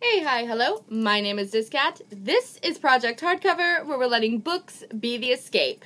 Hey, hi, hello. My name is Discat. This is Project Hardcover, where we're letting books be the escape.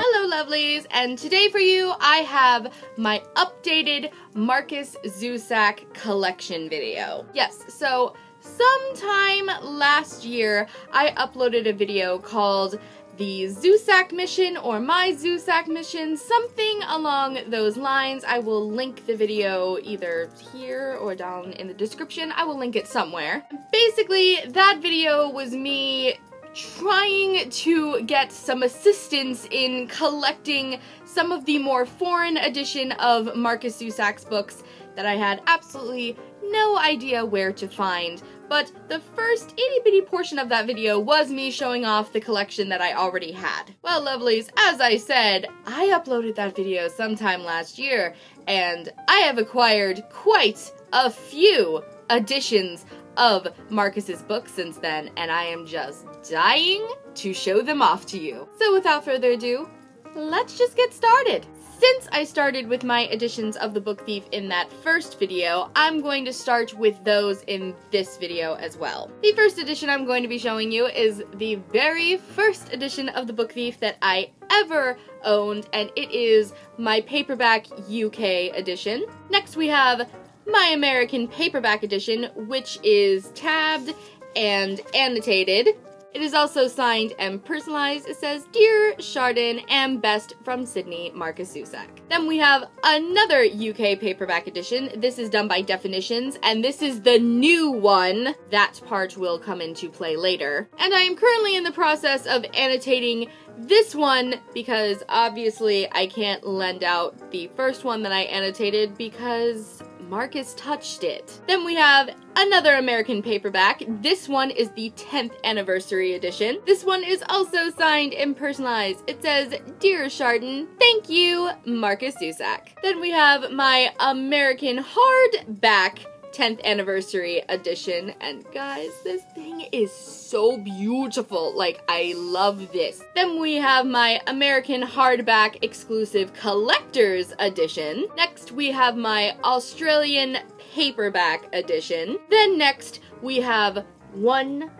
Hello, lovelies, and today for you I have my updated Markus Zusak collection video. Yes, so sometime last year I uploaded a video called the Zusak mission or my Zusak mission, something along those lines. I will link the video either here or down in the description. I will link it somewhere. Basically, that video was me trying to get some assistance in collecting some of the more foreign edition of Markus Zusak's books that I had absolutely no idea where to find, but the first itty bitty portion of that video was me showing off the collection that I already had. Well, lovelies, as I said, I uploaded that video sometime last year, and I have acquired quite a few editions of Markus's books since then, and I am just dying to show them off to you. So without further ado, let's just get started. Since I started with my editions of The Book Thief in that first video, I'm going to start with those in this video as well. The first edition I'm going to be showing you is the very first edition of The Book Thief that I ever owned, and it is my paperback UK edition. Next we have my American paperback edition, which is tabbed and annotated. It is also signed and personalized. It says, Dear Chardon, am best from Sydney, Markus Zusak. Then we have another UK paperback edition. This is done by Definitions, and this is the new one. That part will come into play later. And I am currently in the process of annotating this one because obviously I can't lend out the first one that I annotated because Markus touched it. Then we have another American paperback. This one is the 10th anniversary edition. This one is also signed and personalized. It says, Dear Chardon, thank you, Markus Zusak. Then we have my American hardback 10th anniversary edition. And guys, this thing is so beautiful. Like, I love this. Then we have my American hardback exclusive collector's edition. Next, we have my Australian paperback edition. Then next, we have one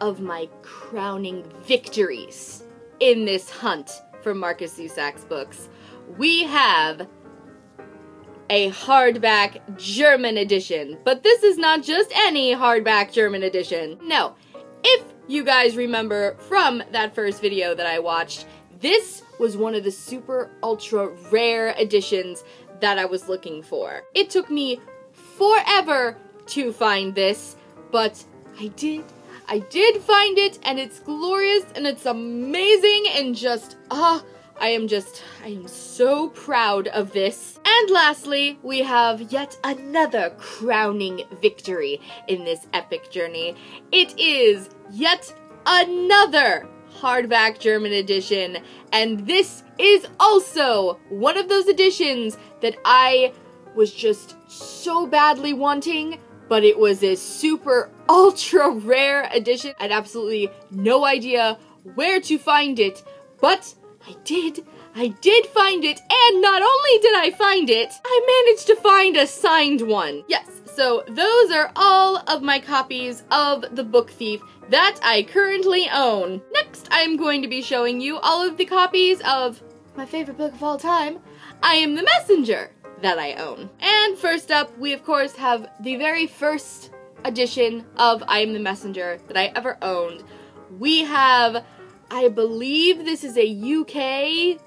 of my crowning victories in this hunt for Markus Zusak's books. We have a hardback German edition. But this is not just any hardback German edition. No. If you guys remember from that first video that I watched, this was one of the super ultra rare editions that I was looking for. It took me forever to find this, but I did. I did find it, and it's glorious, and it's amazing, and just, ah, I am just, I am so proud of this. And lastly, we have yet another crowning victory in this epic journey. It is yet another hardback German edition, and this is also one of those editions that I was just so badly wanting, but it was a super ultra rare edition. I had absolutely no idea where to find it, but I did. I did find it, and not only did I find it, I managed to find a signed one. Yes, so those are all of my copies of The Book Thief that I currently own. Next, I'm going to be showing you all of the copies of my favorite book of all time, I Am the Messenger, that I own. And first up, we of course have the very first edition of I Am the Messenger that I ever owned. We have I believe this is a UK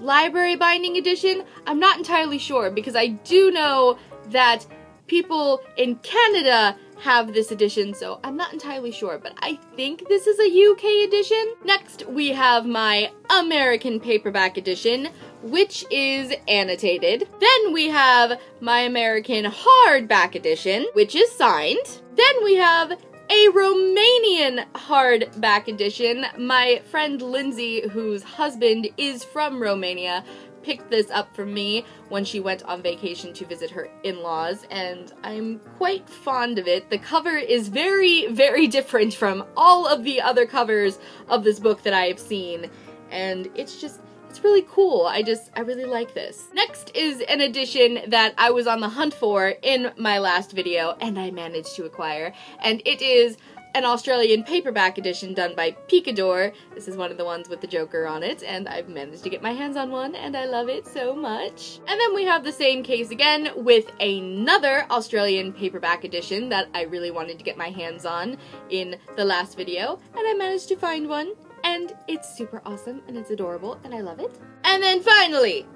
library binding edition. I'm not entirely sure because I do know that people in Canada have this edition, so I'm not entirely sure, but I think this is a UK edition. Next, we have my American paperback edition, which is annotated. Then we have my American hardback edition, which is signed. Then we have a Romanian hardback edition. My friend Lindsay, whose husband is from Romania, picked this up for me when she went on vacation to visit her in-laws, and I'm quite fond of it. The cover is very, very different from all of the other covers of this book that I have seen, and it's just, really cool. I just, I really like this. Next is an edition that I was on the hunt for in my last video and I managed to acquire. And it is an Australian paperback edition done by Picador. This is one of the ones with the Joker on it, and I've managed to get my hands on one, and I love it so much. And then we have the same case again with another Australian paperback edition that I really wanted to get my hands on in the last video, and I managed to find one, and it's super awesome, and it's adorable, and I love it. And then finally,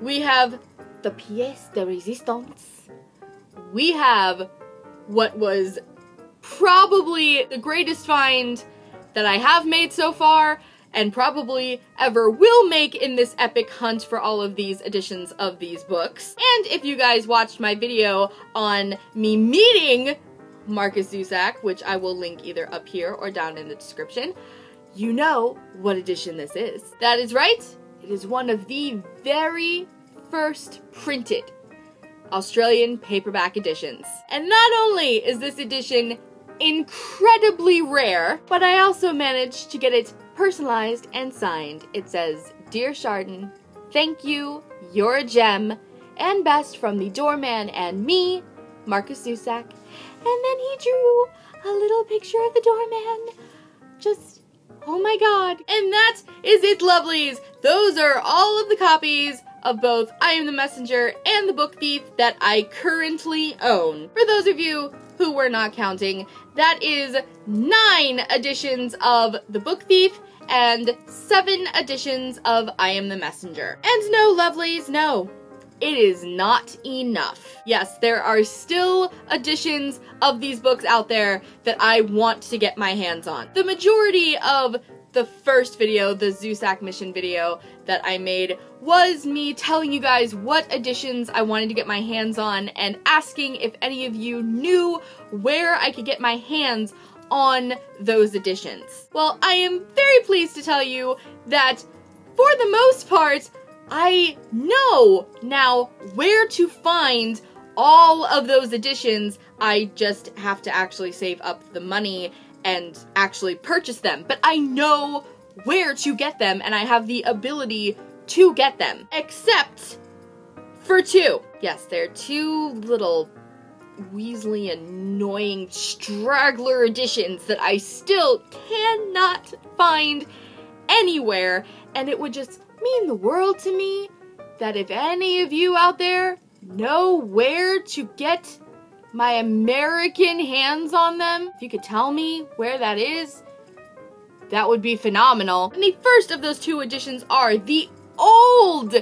we have the pièce de résistance. We have what was probably the greatest find that I have made so far and probably ever will make in this epic hunt for all of these editions of these books. And if you guys watched my video on me meeting Markus Zusak, which I will link either up here or down in the description, you know what edition this is. That is right, it is one of the very first printed Australian paperback editions. And not only is this edition incredibly rare, but I also managed to get it personalized and signed. It says, Dear Chardon, thank you, you're a gem, and best from the doorman and me, Markus Zusak. And then he drew a little picture of the doorman. Just, oh my god. And that is it, lovelies. Those are all of the copies of both I Am the Messenger and The Book Thief that I currently own. For those of you who were not counting, that is nine editions of The Book Thief and seven editions of I Am the Messenger. And no, lovelies, no. It is not enough. Yes, there are still editions of these books out there that I want to get my hands on. The majority of the first video, the Zusak mission video that I made, was me telling you guys what editions I wanted to get my hands on and asking if any of you knew where I could get my hands on those editions. Well, I am very pleased to tell you that for the most part, I know now where to find all of those editions. I just have to actually save up the money and actually purchase them. But I know where to get them and I have the ability to get them. Except for two. Yes, there are two little Weasley annoying straggler editions that I still cannot find anywhere. And it would just mean the world to me that if any of you out there know where to get my American hands on them, if you could tell me where that is, that would be phenomenal. And the first of those two editions are the old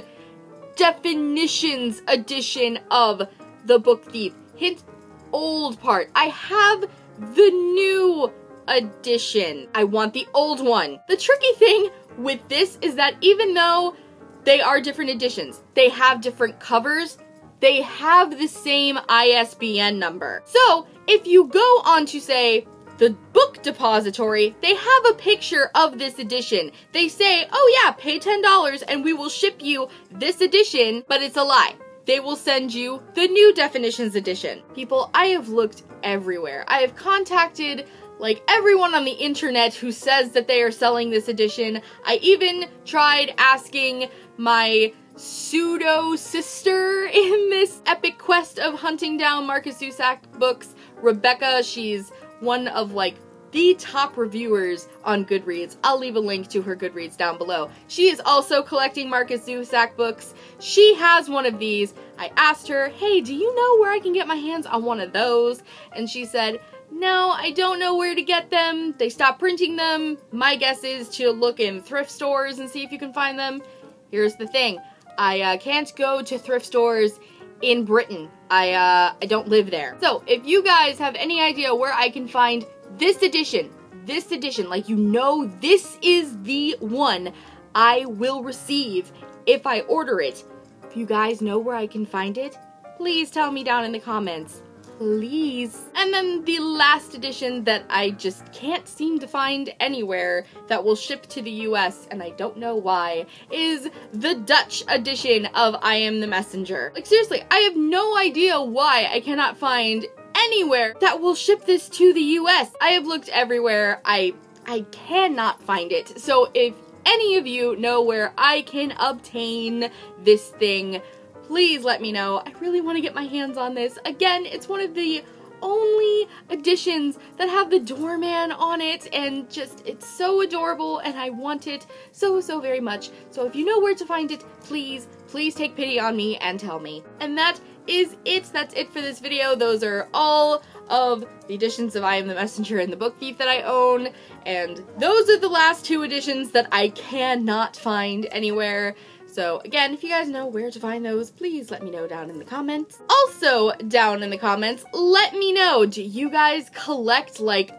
definitions edition of The Book Thief. Hint, old part. I have the new edition. I want the old one. The tricky thing with this is that even though they are different editions, they have different covers, they have the same ISBN number. So if you go on to say the book depository, they have a picture of this edition. They say, oh yeah, pay $10 and we will ship you this edition, but it's a lie. They will send you the new definitions edition. People, I have looked everywhere. I have contacted like everyone on the internet who says that they are selling this edition. I even tried asking my pseudo sister in this epic quest of hunting down Markus Zusak books, Rebecca. She's one of like the top reviewers on Goodreads. I'll leave a link to her Goodreads down below. She is also collecting Markus Zusak books. She has one of these. I asked her, hey, do you know where I can get my hands on one of those? And she said, no, I don't know where to get them. They stopped printing them. My guess is to look in thrift stores and see if you can find them. Here's the thing. I uh, can't go to thrift stores in Britain. I, uh, I don't live there. So, if you guys have any idea where I can find this edition, this edition, like you know this is the one I will receive if I order it. If you guys know where I can find it, please tell me down in the comments please. And then the last edition that I just can't seem to find anywhere that will ship to the US, and I don't know why, is the Dutch edition of I Am the Messenger. Like seriously, I have no idea why I cannot find anywhere that will ship this to the US. I have looked everywhere. I I cannot find it. So if any of you know where I can obtain this thing, please let me know. I really want to get my hands on this. Again, it's one of the only editions that have the doorman on it and just it's so adorable and I want it so so very much. So if you know where to find it please please take pity on me and tell me. And that is it. That's it for this video. Those are all of the editions of I Am the Messenger and the Book Thief that I own and those are the last two editions that I cannot find anywhere so again, if you guys know where to find those, please let me know down in the comments. Also, down in the comments, let me know, do you guys collect like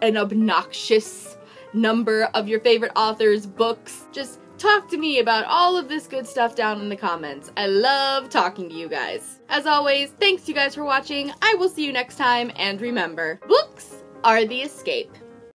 an obnoxious number of your favorite authors' books? Just talk to me about all of this good stuff down in the comments. I love talking to you guys. As always, thanks you guys for watching. I will see you next time, and remember, books are the escape.